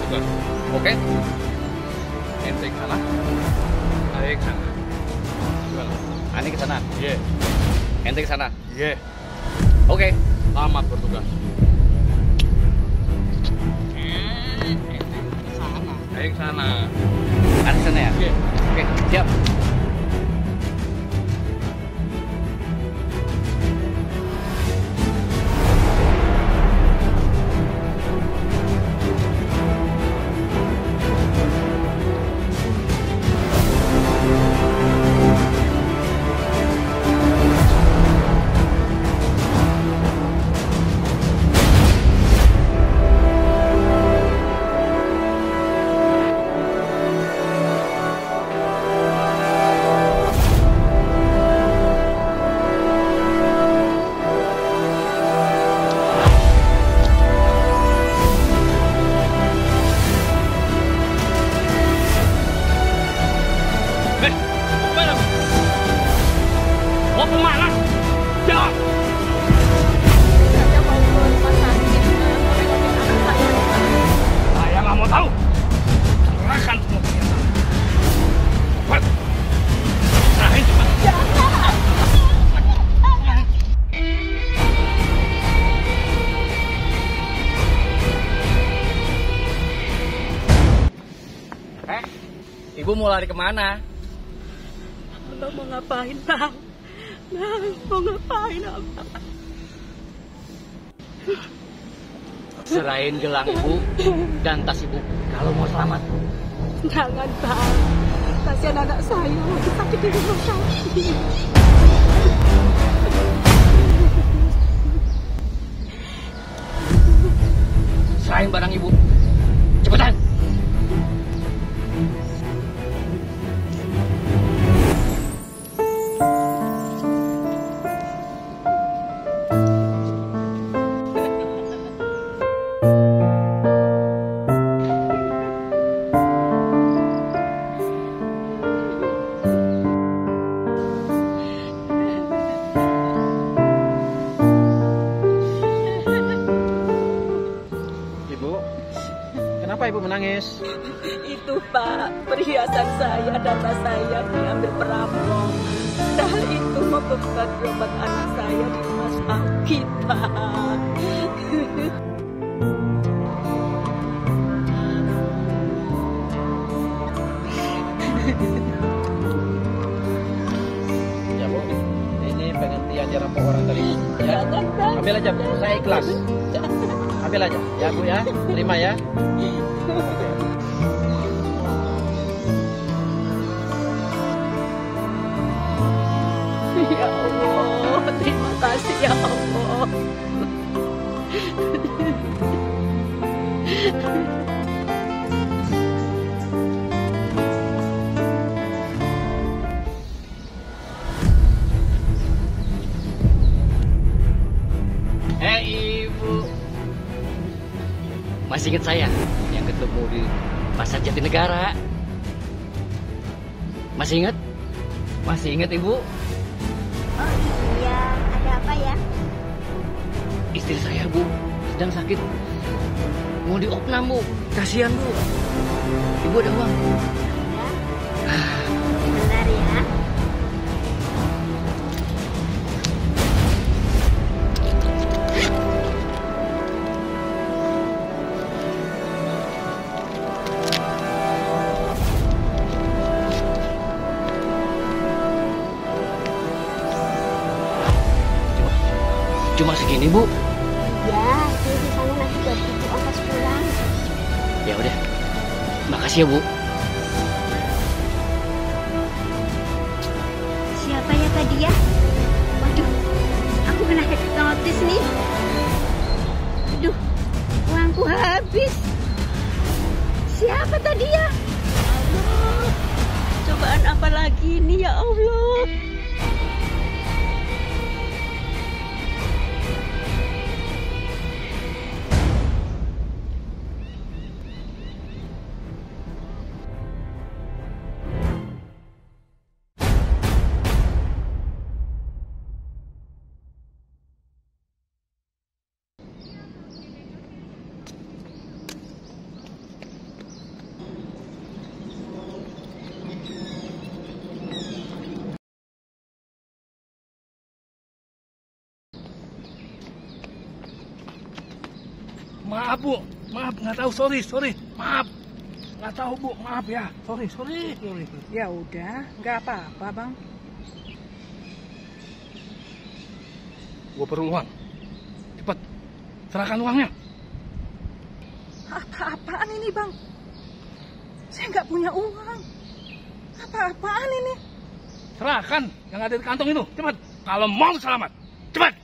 ente tugas. Oke? Ente ke sana. Ayo ke sana. Ani ke sana. Iya. Ente ke sana. Iya. Oke. Selamat bertugas. Ayo ke sana. Ani ke sana ya? Iya. Oke, siap. Tahu. Serahkan semua perhiasan. Cepat. Serahin cepat. Eh, ibu mau lari ke mana? Abang mau ngapain, Bang? Bang, mau ngapain, Abang? Serahin gelang ibu dan tas ibu kalau mau selamat. Jangan, Bang. Kasihan anak saya lagi sakit di rumah sakit. Serahin barang ibu. Menangis? Itu, Pak, perhiasan saya dan tas saya diambil perampok. Padahal itu beban berobat anak saya di rumah sakit, Pak. Ya bu, ini penghentian rampok orang tadi. Ya, ambil aja bu, saya ikhlas. Ambil aja, ya bu ya, terima ya. Ya Allah, terima kasih ya Allah. Eh ibu. Masih ingat saya ketemu di Pasar Jatinegara? Masih ingat? Masih ingat ibu? Oh iya, ada apa ya? Istri saya bu sedang sakit. Mau diopnam bu. Kasihan bu. Ibu ada uang. Cuma segini bu. Ya, ini sisanya nanti buat ibu ongkos pulang. Ya udah. Makasih ya bu. Siapa ya tadi ya? Waduh, aku kena hipnotis nih. Aduh, uangku habis. Siapa tadi ya? Allah, cobaan apa lagi ini ya Allah? Maaf bu, maaf nggak tahu sorry sorry maaf nggak tahu bu maaf ya sorry sorry sorry. Ya udah, nggak apa-apa bang. Gue perlu uang. Cepat serahkan uangnya. Apa-apaan ini bang? Saya nggak punya uang. Apa-apaan ini? Serahkan yang ada di kantong itu cepat. Kalau mau selamat cepat.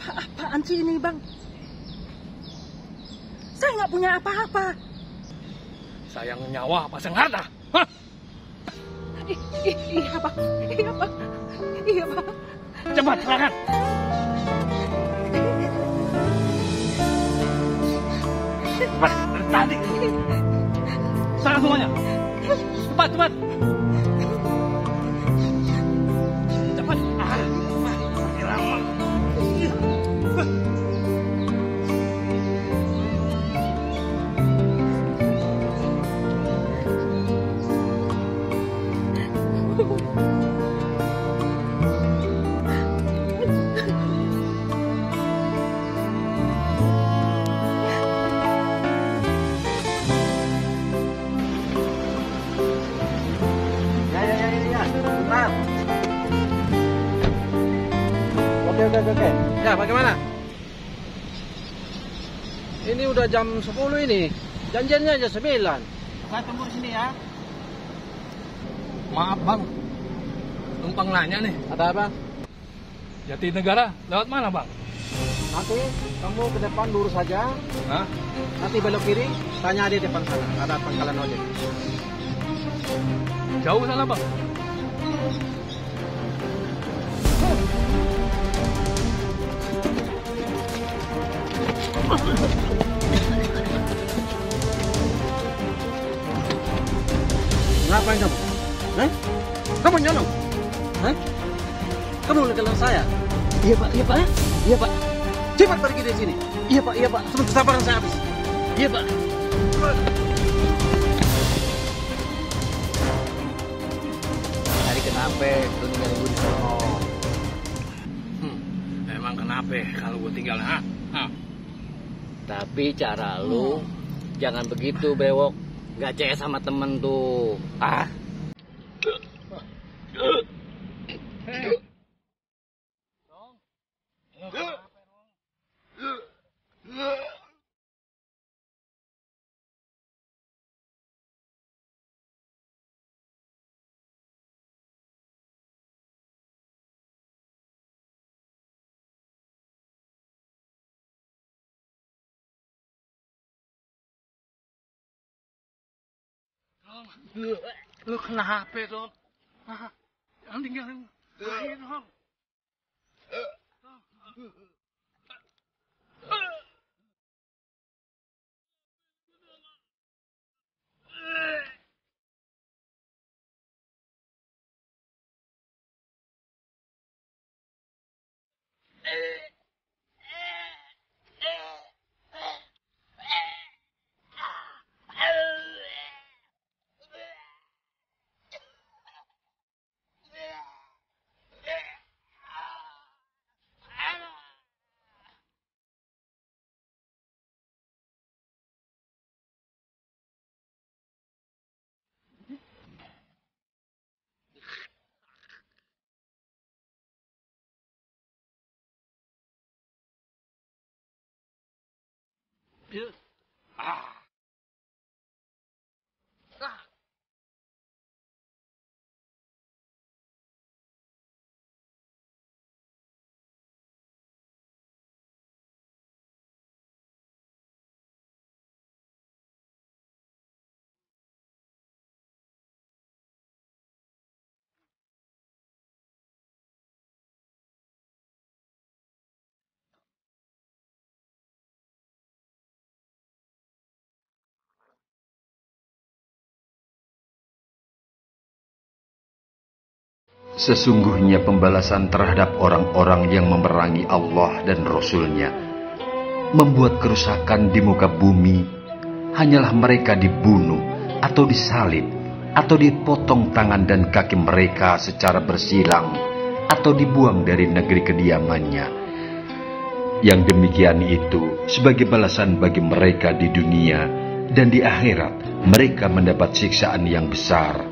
Apa-apaan sih ini bang? Saya nggak punya apa-apa. Sayang nyawa apa sayang harta? Hah? I- i- iya bang, iya bang, iya bang. Cepat serahkan. Cepat tadi. Serahkan semuanya. Cepat. Cepat. Oke, oke, oke, oke. Ya, bagaimana? Ini udah jam 10 ini. Janjiannya aja 9. Saya tunggu di sini ya. Maaf bang, numpang nanya nih. Ada apa? Jati negara lewat mana bang? Nanti kamu ke depan lurus saja. Hah? Nanti belok kiri, tanya di depan sana. Ada pangkalan ojek. Jauh sana bang? Ngapain kamu? Hah? Kamu nyolong? Hah? Kamu ngegelar saya? Iya pak, iya pak, iya pak, Cepat pergi dari sini. iya pak, iya pak, Sebelum kesabaran saya habis. iya pak. Tadi kenapa lu ninggalin gue di sono? Hmm, emang kenapa kalau gue tinggal ha? Tapi cara lu jangan begitu bewok. Gak CS sama temen tuh. Ah, ลูกนาเปรตอันดิ้งยังไงร้อง saya dong. Sesungguhnya pembalasan terhadap orang-orang yang memerangi Allah dan Rasul-Nya membuat kerusakan di muka bumi hanyalah mereka dibunuh atau disalib atau dipotong tangan dan kaki mereka secara bersilang atau dibuang dari negeri kediamannya. Yang demikian itu sebagai balasan bagi mereka di dunia dan di akhirat mereka mendapat siksaan yang besar